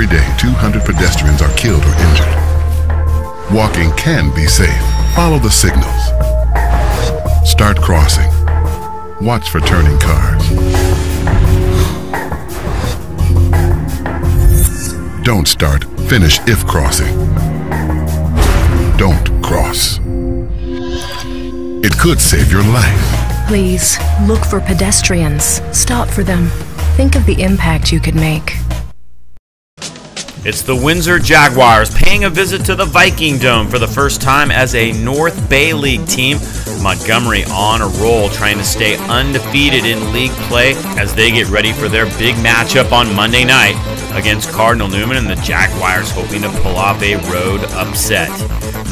Every day, 200 pedestrians are killed or injured. Walking can be safe. Follow the signals. Start crossing. Watch for turning cars. Don't start, finish if crossing. Don't cross. It could save your life. Please, look for pedestrians. Stop for them. Think of the impact you could make. It's the Windsor Jaguars paying a visit to the Viking Dome for the first time as a North Bay League team. Montgomery on a roll, trying to stay undefeated in league play as they get ready for their big matchup on Monday night against Cardinal Newman and the Jaguars hoping to pull off a road upset.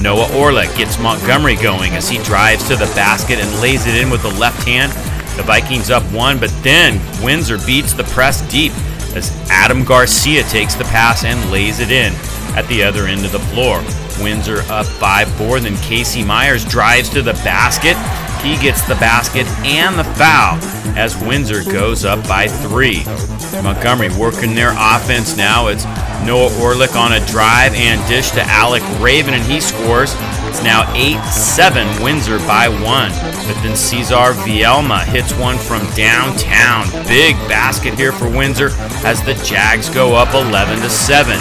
Noah Orlick gets Montgomery going as he drives to the basket and lays it in with the left hand. The Vikings up one, but then Windsor beats the press deep as Adam Garcia takes the pass and lays it in at the other end of the floor. Windsor up 5 4. Then Casey Myers drives to the basket. He gets the basket and the foul as Windsor goes up by three. Montgomery working their offense now. It's Noah Orlick on a drive and dish to Alec Raven, and he scores. It's now 8 7 Windsor by one. But then Cesar Vielma hits one from downtown. Big basket here for Windsor as the Jags go up 11 to 7.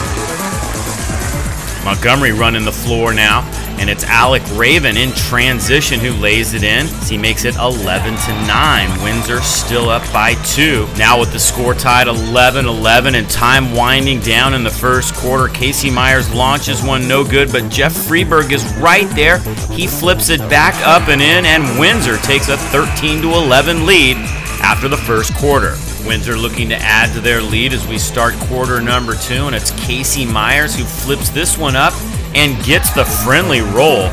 Montgomery running the floor now, and it's Alec Raven in transition who lays it in. He makes it 11 to 9. Windsor still up by two. Now with the score tied 11 11 and time winding down in the first quarter, Casey Myers launches one no good, but Jeff Freeberg is right there. He flips it back up and in, and Windsor takes a 13 to 11 lead after the first quarter. Windsor looking to add to their lead as we start quarter number two, and it's Casey Myers who flips this one up and gets the friendly roll.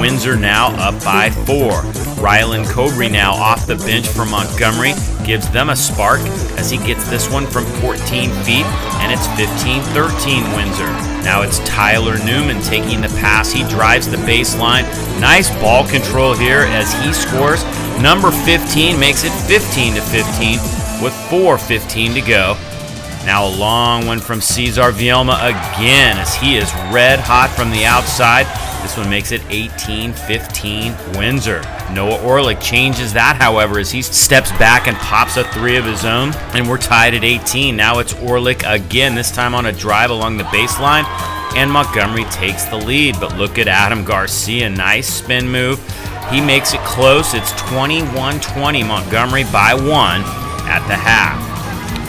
Windsor now up by four. Rylan Cobry now off the bench for Montgomery gives them a spark as he gets this one from 14 feet, and it's 15 13 Windsor. Now it's Tyler Newman taking the pass. He drives the baseline. Nice ball control here as he scores. Number 15 makes it 15 to 15 with 4.15 to go. Now a long one from Cesar Vielma again as he is red hot from the outside. This one makes it 18-15 Windsor. Noah Orlick changes that, however, as he steps back and pops a three of his own, and we're tied at 18. Now it's Orlick again, this time on a drive along the baseline, and Montgomery takes the lead. But look at Adam Garcia, nice spin move. He makes it close. It's 21-20 Montgomery by one at the half.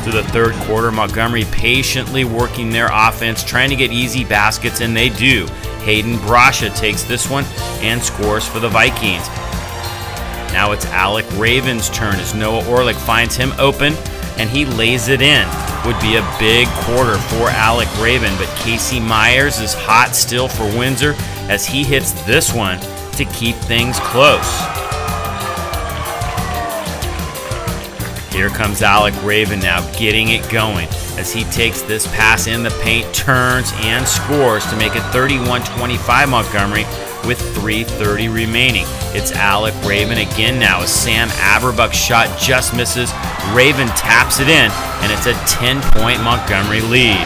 To the third quarter, Montgomery patiently working their offense, trying to get easy baskets, and they do. Hayden Brasha takes this one and scores for the Vikings. Now it's Alec Raven's turn as Noah Orlick finds him open and he lays it in. Would be a big quarter for Alec Raven, but Casey Myers is hot still for Windsor as he hits this one to keep things close. Here comes Alec Raven now getting it going as he takes this pass in the paint, turns and scores to make it 31 25 Montgomery with 3.30 remaining. It's Alec Raven again now as Sam Averbuck's shot just misses. Raven taps it in, and it's a 10 point Montgomery lead.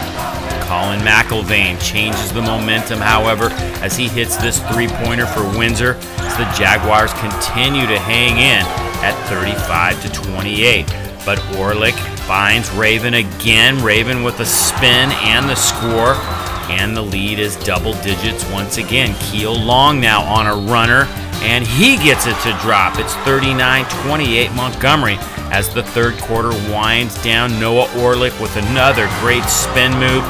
Colin McIlvain changes the momentum, however, as he hits this three pointer for Windsor as the Jaguars continue to hang in at 35 to 28. But Orlick finds Raven again. Raven with a spin and the score. And the lead is double digits once again. Keel Long now on a runner, and he gets it to drop. It's 39 28 Montgomery as the third quarter winds down. Noah Orlick with another great spin move.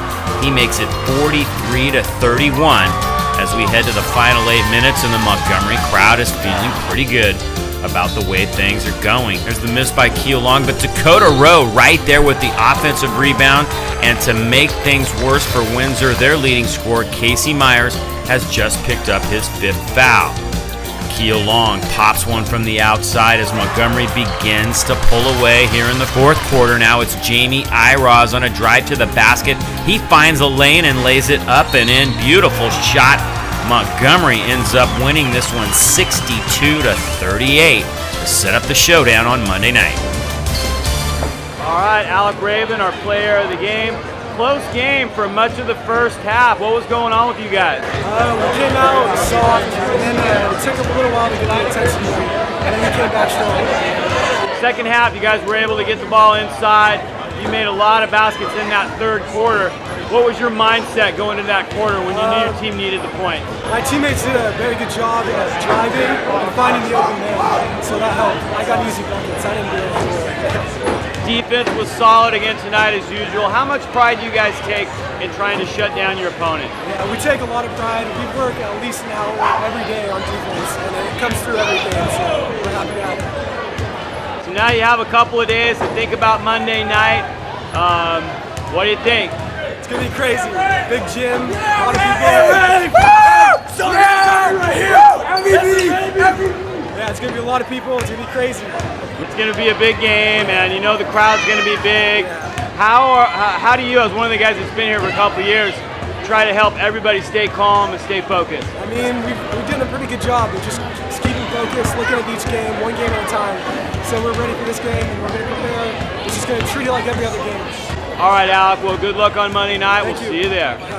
He makes it 43 to 31 as we head to the final eight minutes, and the Montgomery crowd is feeling pretty good about the way things are going. There's the miss by Keel Long, but Dakota Rowe right there with the offensive rebound. And to make things worse for Windsor, their leading scorer, Casey Myers, has just picked up his fifth foul. Keel Long pops one from the outside as Montgomery begins to pull away here in the fourth quarter. Now it's Jamie Iroz on a drive to the basket. He finds a lane and lays it up and in. Beautiful shot Montgomery ends up winning this one 62 to 38 to set up the showdown on Monday night. All right, Alec Raven, our player of the game. close game for much of the first half. What was going on with you guys? Uh, we came out soft, and then uh, it took a little while to get the intensity, and then we came back strong. Second half, you guys were able to get the ball inside. You made a lot of baskets in that third quarter. What was your mindset going into that quarter when you knew your team needed the point? My teammates did a very good job of driving and finding the open man, so that helped. I got easy buckets. I didn't do anything. Defense was solid again tonight as usual. How much pride do you guys take in trying to shut down your opponent? Yeah, we take a lot of pride. We work at least an hour every day on defense, and it comes through every game, so we're happy to have it. So now you have a couple of days to think about Monday night. Um, what do you think? It's gonna be crazy. Big gym, a lot of people. So right here. MVP. Yeah, it's gonna be a lot of people. It's gonna be crazy. It's going to be a big game, and you know the crowd's going to be big. How, are, how do you, as one of the guys that's been here for a couple of years, try to help everybody stay calm and stay focused? I mean, we've, we're doing a pretty good job of just, just keeping focused, looking at each game, one game at a time. So we're ready for this game, and we're going to prepare. We're just going to treat it like every other game. All right, Alec. Well, good luck on Monday night. Thank we'll you. see you there.